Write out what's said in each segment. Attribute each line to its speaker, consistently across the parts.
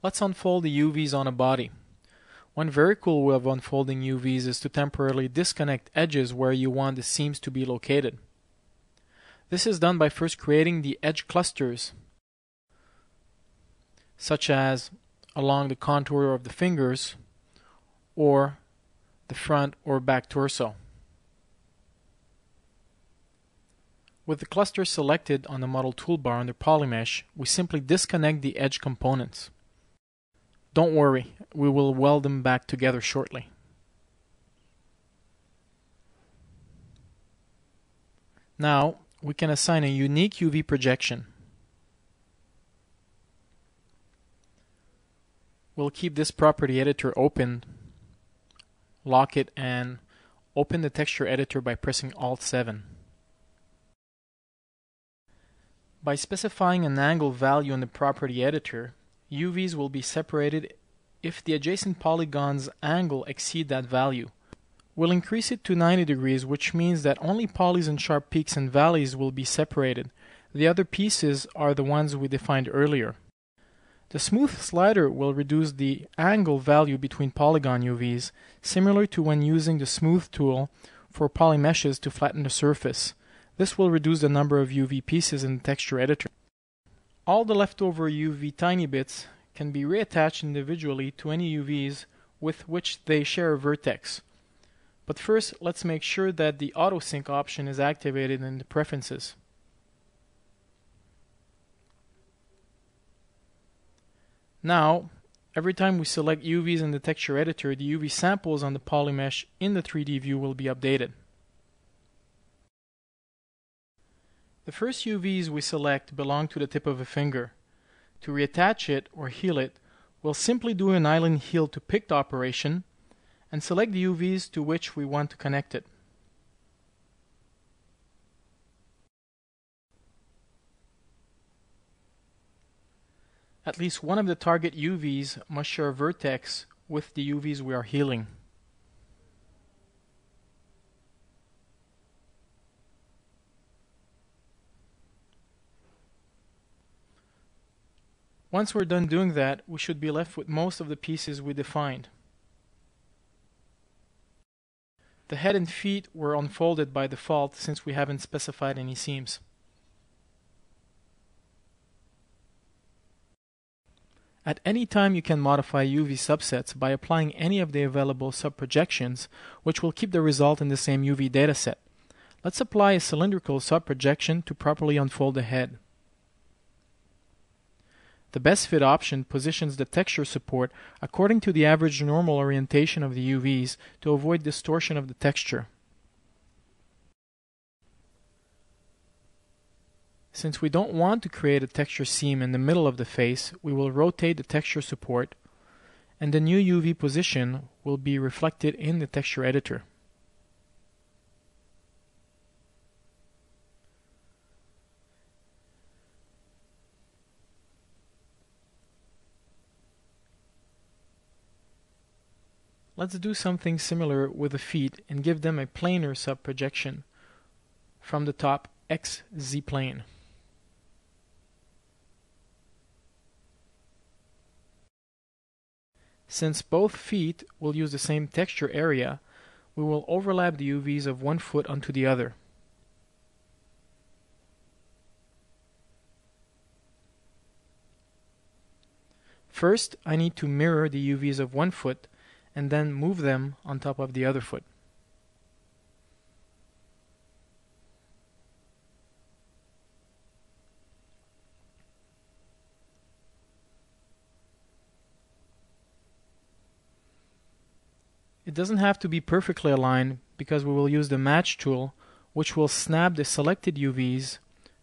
Speaker 1: Let's unfold the UVs on a body. One very cool way of unfolding UVs is to temporarily disconnect edges where you want the seams to be located. This is done by first creating the edge clusters, such as along the contour of the fingers or the front or back torso. With the cluster selected on the model toolbar under Polymesh, we simply disconnect the edge components. Don't worry, we will weld them back together shortly. Now, we can assign a unique UV projection. We'll keep this property editor open, lock it, and open the texture editor by pressing Alt 7. By specifying an angle value in the property editor, UVs will be separated if the adjacent polygon's angle exceed that value. We'll increase it to 90 degrees, which means that only polys and sharp peaks and valleys will be separated. The other pieces are the ones we defined earlier. The smooth slider will reduce the angle value between polygon UVs, similar to when using the smooth tool for polymeshes to flatten the surface. This will reduce the number of UV pieces in the texture editor. All the leftover UV tiny bits can be reattached individually to any UVs with which they share a vertex. But first, let's make sure that the auto sync option is activated in the preferences. Now, every time we select UVs in the texture editor, the UV samples on the polymesh in the 3D view will be updated. The first UVs we select belong to the tip of a finger. To reattach it or heal it, we'll simply do an island heal to picked operation and select the UVs to which we want to connect it. At least one of the target UVs must share a vertex with the UVs we are healing. Once we're done doing that, we should be left with most of the pieces we defined. The head and feet were unfolded by default since we haven't specified any seams. At any time you can modify UV subsets by applying any of the available subprojections, which will keep the result in the same UV dataset. Let's apply a cylindrical subprojection to properly unfold the head. The best fit option positions the texture support according to the average normal orientation of the UVs to avoid distortion of the texture. Since we don't want to create a texture seam in the middle of the face, we will rotate the texture support and the new UV position will be reflected in the texture editor. Let's do something similar with the feet and give them a planar subprojection from the top XZ plane. Since both feet will use the same texture area, we will overlap the UVs of one foot onto the other. First, I need to mirror the UVs of one foot and then move them on top of the other foot. It doesn't have to be perfectly aligned because we will use the match tool which will snap the selected UVs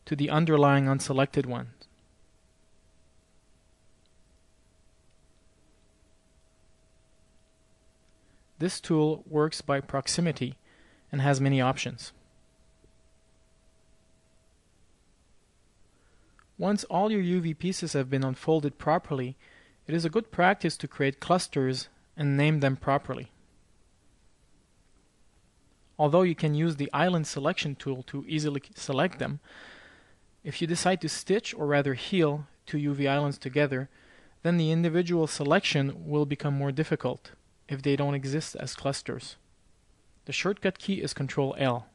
Speaker 1: to the underlying unselected one. This tool works by proximity and has many options. Once all your UV pieces have been unfolded properly, it is a good practice to create clusters and name them properly. Although you can use the island selection tool to easily select them, if you decide to stitch or rather heal two UV islands together, then the individual selection will become more difficult if they don't exist as clusters. The shortcut key is Ctrl L.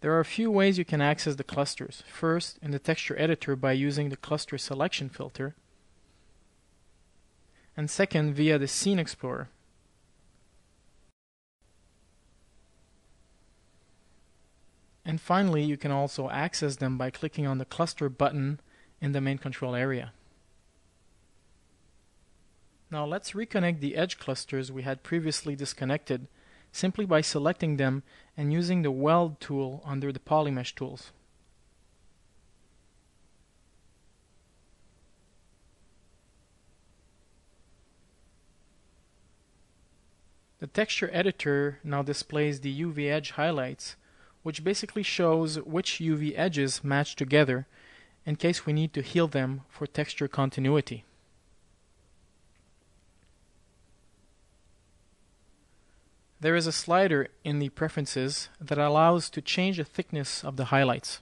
Speaker 1: There are a few ways you can access the clusters. First, in the texture editor by using the cluster selection filter. And second, via the Scene Explorer. And finally, you can also access them by clicking on the cluster button in the main control area. Now let's reconnect the edge clusters we had previously disconnected simply by selecting them and using the Weld tool under the Polymesh tools. The texture editor now displays the UV edge highlights, which basically shows which UV edges match together in case we need to heal them for texture continuity. There is a slider in the preferences that allows to change the thickness of the highlights.